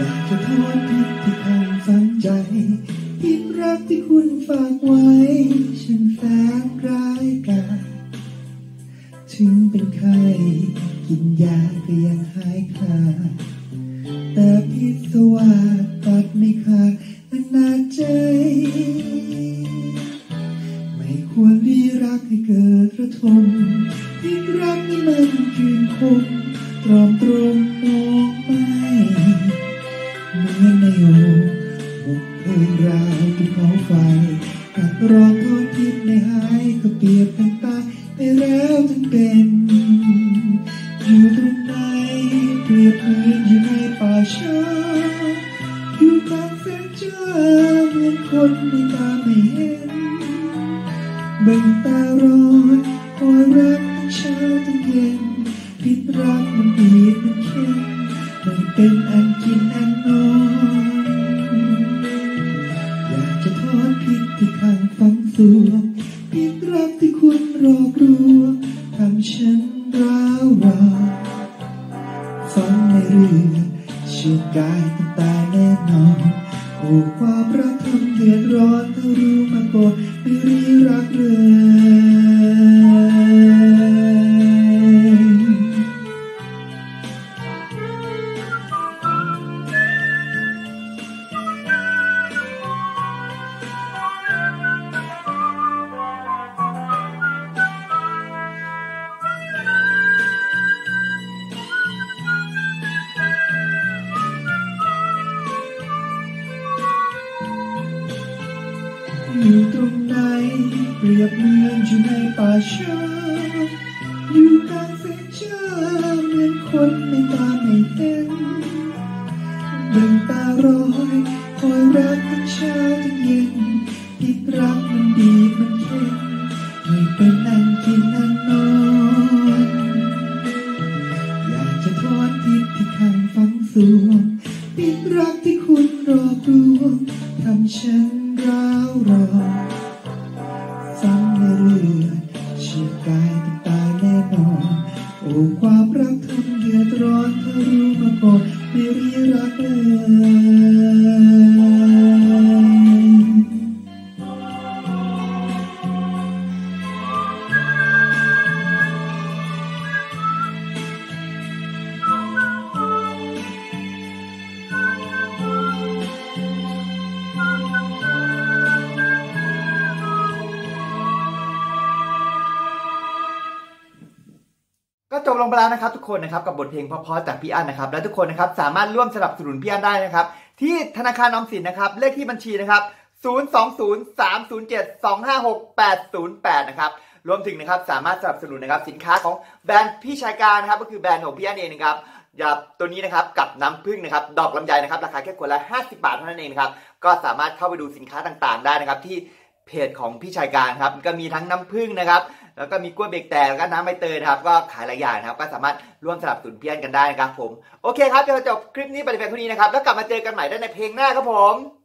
อยากจะโทษผิดที่ทำฝันใจผิดรักที่คุณฝากไว้ ฉันแฝงร้ายกาถึงเป็นไข้กินยาก็ยังหายขาดแต่พิษว่าตัดไม่ขาดมันนาใจ ไม่ควรรีรักให้เกิดระทมพิษรักนี่มันคืนคมตรอมตรงมอง ขาไฟกับรองทอดทิพในหายก็เปียบเป็นตายไปแล้วทั้งเป็นอยู่ตรงไหนเปรียบเหมือนอยู่ในป่าช้าอยู่กลางแสงจ้าเหมือนคนไม่ตาไม่เห็นเบ่งตารอยคอยรักทั้งเช้าทั้งเย็นพิษรักมันบีบมันเค็มไม่เป็นอันกินอัน ตัวงพิษรักที่คุณรอกลวทำฉันร้าวรานฝังในเรือเชื่อกายต้องตายแน่นอนโอ้ความรักทำเดือดร้อนถ้ารู้มาก่อนไม่รีรักเลยอย ยบเหมือนอยู่ในป่าช้าอยู่กลางแสงจ้าเหมือนคนไม่ตาไม่เห็นเบ่งตารอยคอยรักทั้งเช้าทั้งเย็นพิษรักมันดีมันเค็มไม่เป็นอันกินอันนอนอยากจะทอดทิศที่ข้างฝังสวงปิดรักที่คุณรอกลวงทำฉันร้าวรอน โอ้ความรักทำเดือดร้อนเธอรู้มาก่อนไม่รีรักเลย จบลงไปแล้วนะครับทุกคนนะครับกับบทเพลงเพราะๆจากพี่อั้นนะครับและทุกคนนะครับสามารถร่วมสนับสนุนพี่อั้นได้นะครับที่ธนาคารออมสินนะครับเลขที่บัญชีนะครับ 020-307-256-808 นะครับรวมถึงนะครับสามารถสนับสนุนนะครับสินค้าของแบรนด์พี่ชายการนะครับก็คือแบรนด์ของพี่อั้นเองนะครับอย่าตัวนี้นะครับกับน้ำผึ้งนะครับดอกลำไยนะครับราคาแค่ขวดละ 50 บาทเท่านั้นเองนะครับก็สามารถเข้าไปดูสินค้าต่างๆ ได้นะครับที่ เพจของพี่ชายการครับก็มีทั้งน้ำผึ้งนะครับ แล้วก็มีกล้วยเบรกแตกแล้วก็น้ำใบเตยนะครับก็ขายหลายอย่างนะครับ ก็สามารถร่วมสนับสนุนเพี้ยนกันได้นะครับผมโอเคครับเดี๋ยวจบคลิปนี้ไปเพียงเท่านี้นะครับแล้วกลับมาเจอกันใหม่ได้ในเพลงหน้าครับผม